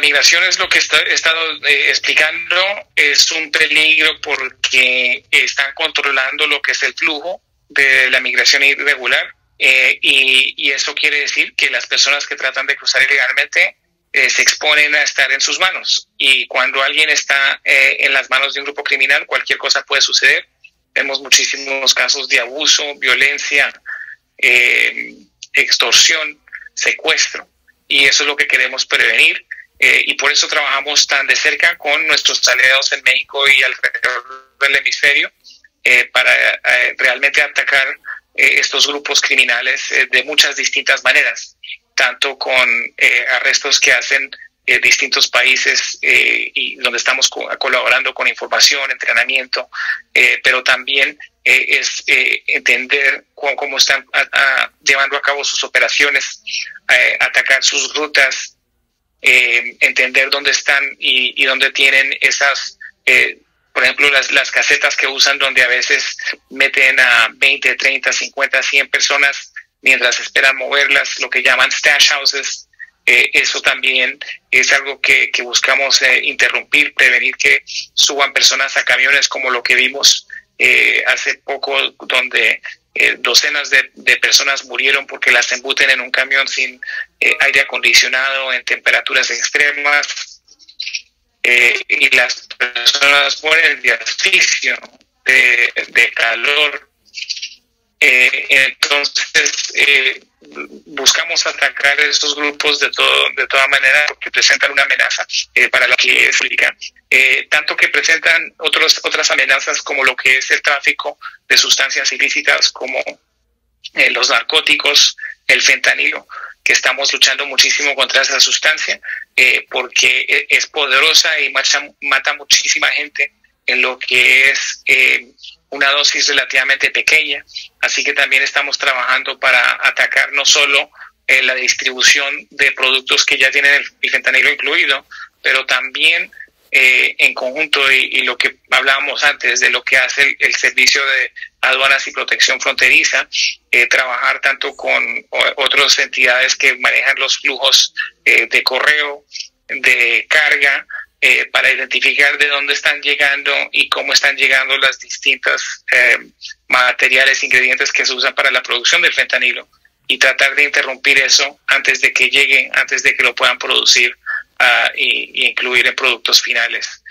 migración es lo que he estado eh, explicando, es un peligro porque están controlando lo que es el flujo de la migración irregular eh, y, eso quiere decir que las personas que tratan de cruzar ilegalmente eh, se exponen a estar en sus manos y cuando alguien está en las manos de un grupo criminal cualquier cosa puede suceder. Vemos muchísimos casos de abuso, violencia, extorsión, secuestro y eso es lo que queremos prevenir eh, y por eso trabajamos tan de cerca con nuestros aliados en México y alrededor del hemisferio eh, para eh, realmente atacar estos grupos criminales de muchas distintas maneras, tanto con arrestos que hacen distintos países y donde estamos colaborando con información, entrenamiento, pero también es entender cómo, están llevando a cabo sus operaciones, atacar sus rutas, eh, entender dónde están y, dónde tienen esas, eh, por ejemplo, las, las casetas que usan donde a veces meten a 20, 30, 50, 100 personas mientras esperan moverlas, lo que llaman stash houses. Eh, eso también es algo que, que buscamos interrumpir, prevenir que suban personas a camiones como lo que vimos hace poco, donde eh, docenas de, personas murieron porque las embuten en un camión sin eh, aire acondicionado en temperaturas extremas eh, y las personas mueren de asfixia, de, calor. entonces, buscamos atacar a estos grupos de, todo, de toda manera porque presentan una amenaza eh, para la que es eh, tanto que presentan otros, otras amenazas como lo que es el tráfico de sustancias ilícitas como eh, los narcóticos, el fentanilo, que estamos luchando muchísimo contra esa sustancia eh, porque e, es poderosa y mata, mata muchísima gente en lo que es una dosis relativamente pequeña, así que también estamos trabajando para atacar no solo eh, la distribución de productos que ya tienen el, fentanilo incluido, pero también eh, en conjunto y, lo que hablábamos antes de lo que hace el, servicio de aduanas y protección fronteriza, eh, trabajar tanto con otras entidades que manejan los flujos de correo, de carga, eh, para identificar de dónde están llegando y cómo están llegando las distintas eh, materiales, ingredientes que se usan para la producción del fentanilo y tratar de interrumpir eso antes de que llegue, antes de que lo puedan producir uh, y, incluir en productos finales.